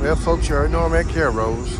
Well, folks, you already know I'm at Carol's.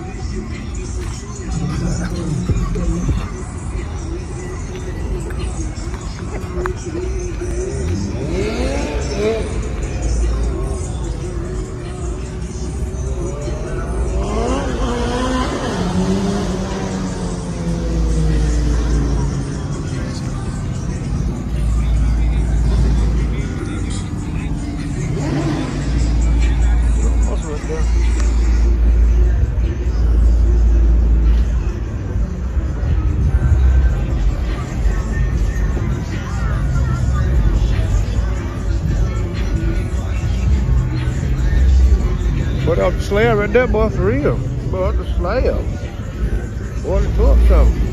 Up the slab right there, boy, for real. Up the slab. Boy, the truck something.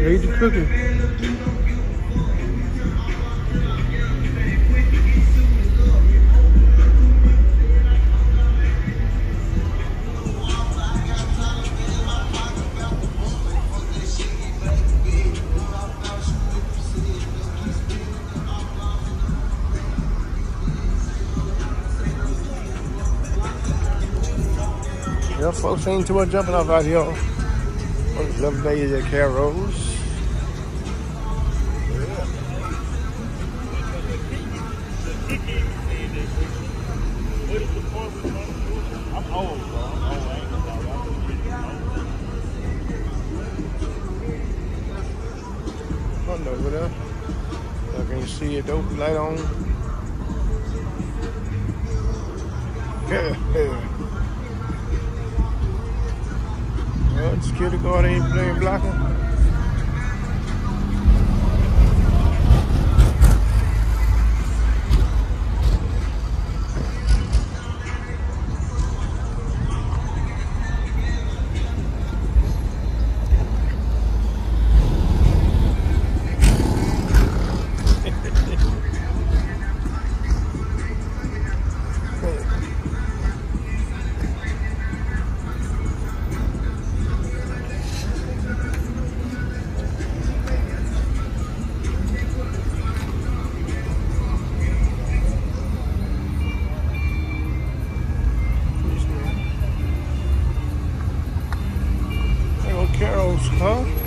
Ate cooking. Yeah, folks ain't too much jumping off out here. This lovely at Carol's. I'm old, bro. I'm old. Over there. I can see it dope light on. Yeah. Well, security guard ain't playing Gewoon?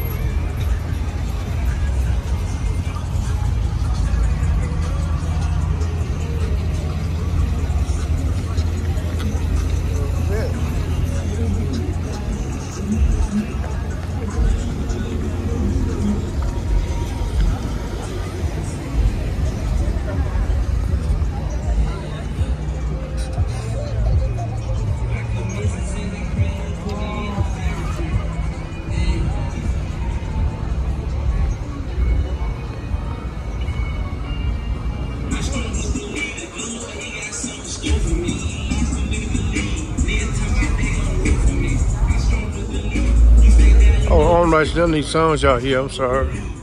Blocker. Christ, none of these songs y'all hear, I'm sorry.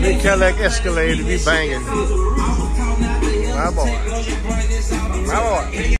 Big Cadillac Escalade to be banging. My boy. My boy.